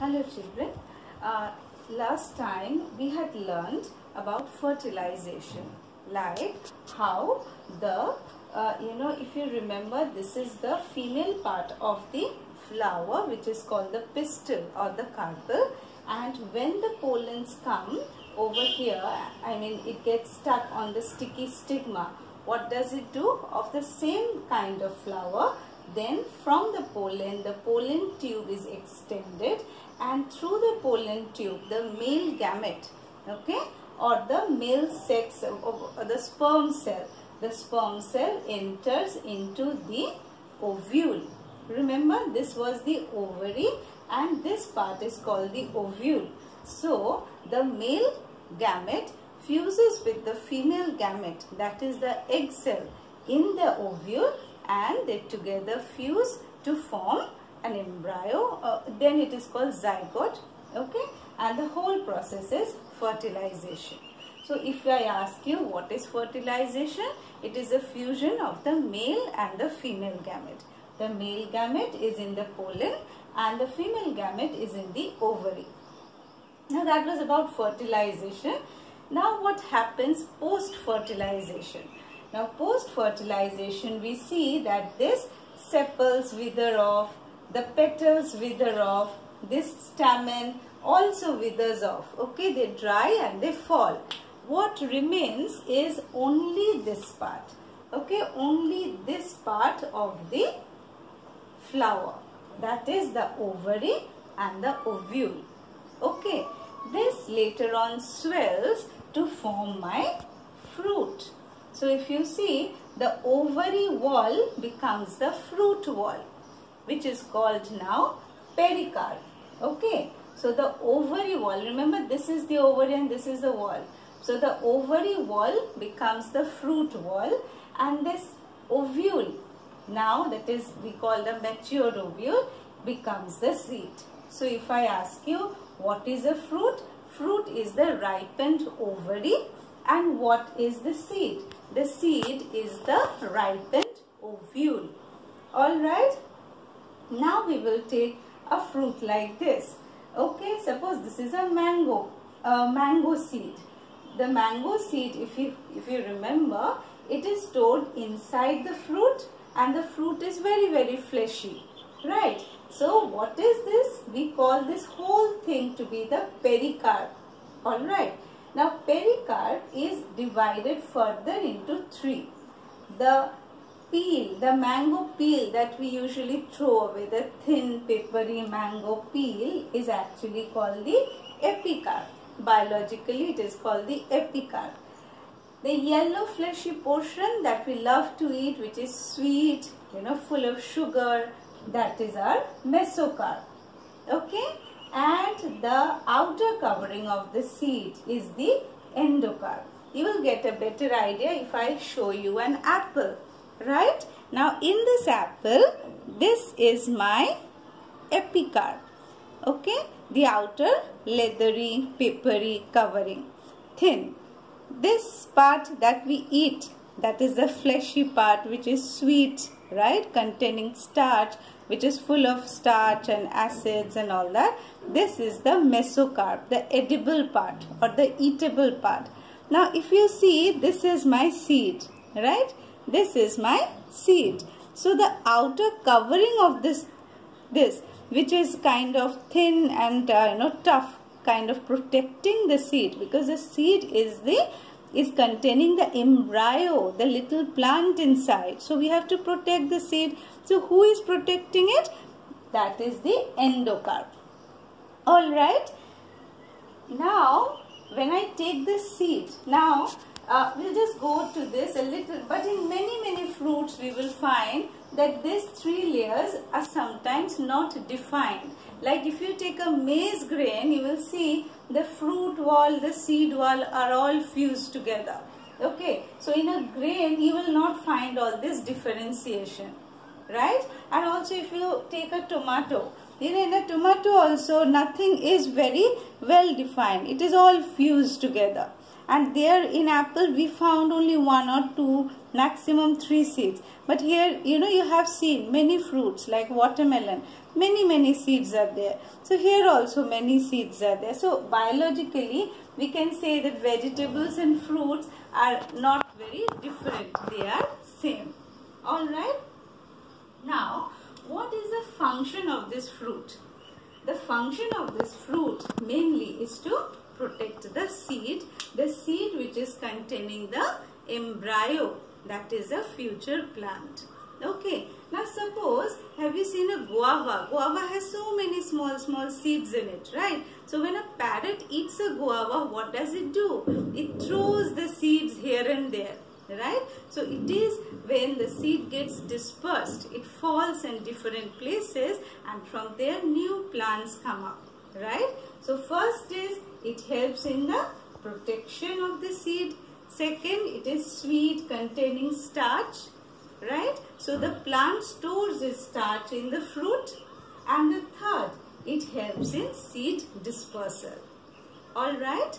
Hello children. Uh, last time we had learned about fertilization like how the uh, you know if you remember this is the female part of the flower which is called the pistil or the carpel. And when the pollens come over here I mean it gets stuck on the sticky stigma. What does it do? Of the same kind of flower then from the pollen the pollen tube is extended and through the pollen tube the male gamete okay or the male sex uh, of uh, the sperm cell the sperm cell enters into the ovule. Remember this was the ovary and this part is called the ovule. So the male gamete fuses with the female gamete that is the egg cell in the ovule and they together fuse to form an embryo. Uh, then it is called zygote okay? And the whole process is fertilization. So if i ask you what is fertilization it is a fusion of the male and the female gamete. The male gamete is in the pollen and the female gamete is in the ovary. Now that was about fertilization. Now what happens post fertilization now post fertilization we see that this sepals wither off the petals wither off this stamen also withers off. Okay they dry and they fall. What remains is only this part. Okay only this part of the flower. That is the ovary and the ovule. Okay this later on swells to form my fruit so if you see the ovary wall becomes the fruit wall which is called now pericarp. Okay. So the ovary wall, remember this is the ovary and this is the wall. So the ovary wall becomes the fruit wall and this ovule, now that is we call the mature ovule, becomes the seed. So if I ask you what is a fruit? Fruit is the ripened ovary and what is the seed? The seed is the ripened ovule. Alright. Now we will take a fruit like this. Okay, suppose this is a mango, a mango seed. The mango seed, if you, if you remember, it is stored inside the fruit and the fruit is very, very fleshy. Right? So, what is this? We call this whole thing to be the pericarp. Alright. Now, pericarp is divided further into three. The peel, the mango peel that we usually throw away, the thin papery mango peel is actually called the epicarp. Biologically it is called the epicarp. The yellow fleshy portion that we love to eat which is sweet, you know, full of sugar, that is our mesocarp. Okay? And the outer covering of the seed is the endocarp. You will get a better idea if I show you an apple right? Now in this apple this is my epicarp okay? The outer leathery papery covering thin. This part that we eat that is the fleshy part which is sweet right? Containing starch which is full of starch and acids and all that. This is the mesocarp the edible part or the eatable part. Now if you see this is my seed right? This is my seed. So the outer covering of this this which is kind of thin and uh, you know tough kind of protecting the seed because the seed is the is containing the embryo the little plant inside. So we have to protect the seed. So who is protecting it? That is the endocarp. All right. Now when i take the seed now uh, we'll just go to this a little but in many many fruits we will find that these three layers are sometimes not defined. Like if you take a maize grain you will see the fruit wall the seed wall are all fused together. Okay so in a grain you will not find all this differentiation right? And also if you take a tomato know in a tomato also nothing is very well defined. It is all fused together and there in apple we found only one or two maximum three seeds but here you know you have seen many fruits like watermelon many many seeds are there. So here also many seeds are there. So biologically we can say that vegetables and fruits are not very different. They are same. Alright. Now what is the function of this fruit? The function of this fruit mainly is to protect the seed. The seed which is containing the embryo that is a future plant. Okay. Now suppose, have you seen a guava? Guava has so many small, small seeds in it, right? So when a parrot eats a guava, what does it do? It throws the seeds here and there, right? So it is when the seed gets dispersed, it falls in different places and from there new plants come up, right? So first is, it helps in the protection of the seed. Second, it is sweet containing starch right? So the plant stores its starch in the fruit and the third, it helps in seed dispersal. Alright?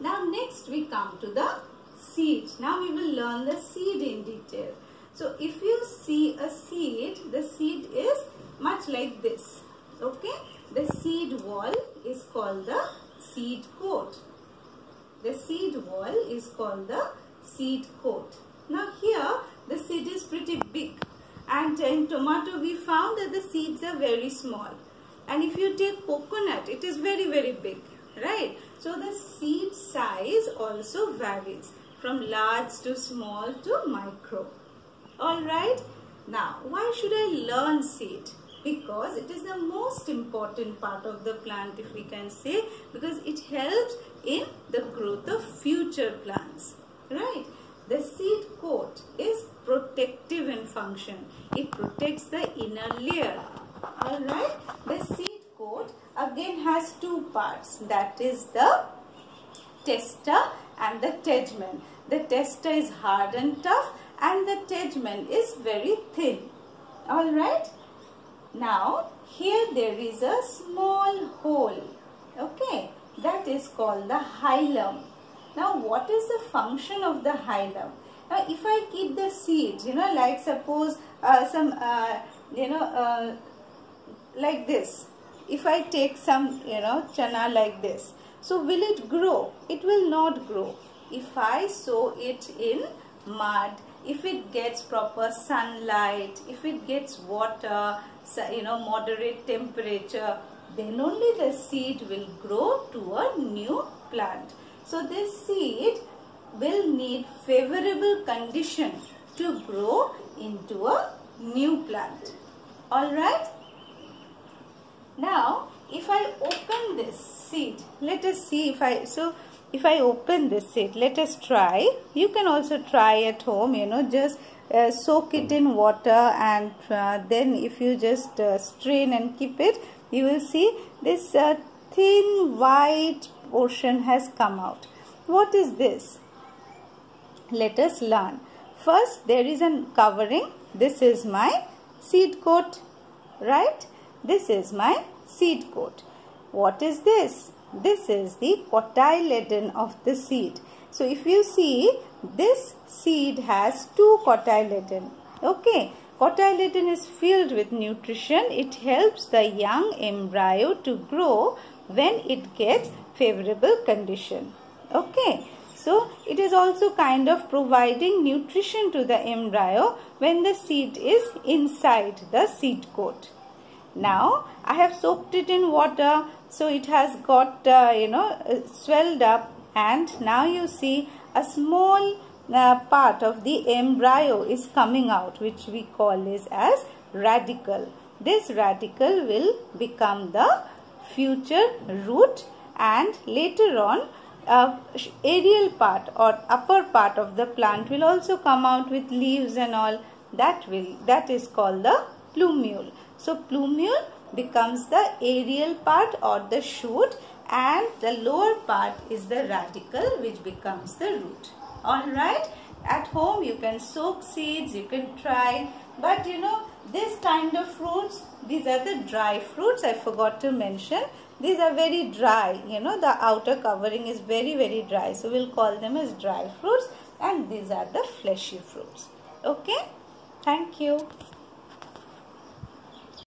Now next we come to the seed. Now we will learn the seed in detail. So if you see a seed, the seed is much like this. Okay? The seed wall is called the seed coat. The seed wall is called the seed coat. Now here the seed is pretty big and in tomato we found that the seeds are very small and if you take coconut it is very very big right. So the seed size also varies from large to small to micro. Alright. Now why should I learn seed? Because it is the most important part of the plant if we can say because it helps in the growth of future plants. Right. The seed coat is protective in function. It protects the inner layer. Alright. The seed coat again has two parts. That is the testa and the tegumen. The testa is hard and tough and the tegumen is very thin. Alright. Now here there is a small hole. Okay. That is called the hilum. Now what is the function of the hilum? Now if I keep the seeds, you know, like suppose uh, some, uh, you know, uh, like this. If I take some, you know, chana like this. So will it grow? It will not grow. If I sow it in mud, if it gets proper sunlight, if it gets water, you know, moderate temperature, then only the seed will grow to a new plant. So this seed will need favorable condition to grow into a new plant. Alright? Now, if I open this seed, let us see if I, so if I open this seed, let us try. You can also try at home, you know, just uh, soak it in water and uh, then if you just uh, strain and keep it, you will see this uh, thin white portion has come out. What is this? Let us learn. First, there is a covering. This is my seed coat, right? This is my seed coat. What is this? This is the cotyledon of the seed. So, if you see, this seed has two cotyledon. Okay. Cotyledon is filled with nutrition. It helps the young embryo to grow when it gets favorable condition. Okay. So, it is also kind of providing nutrition to the embryo when the seed is inside the seed coat. Now, I have soaked it in water. So, it has got, uh, you know, uh, swelled up and now you see a small uh, part of the embryo is coming out which we call is as radicle. This radicle will become the future root and later on uh, aerial part or upper part of the plant will also come out with leaves and all. That will that is called the plumule. So plumule becomes the aerial part or the shoot and the lower part is the radicle which becomes the root. All right? At home you can soak seeds you can try but you know this kind of fruits these are the dry fruits i forgot to mention. These are very dry you know the outer covering is very very dry so we'll call them as dry fruits and these are the fleshy fruits. Okay? Thank you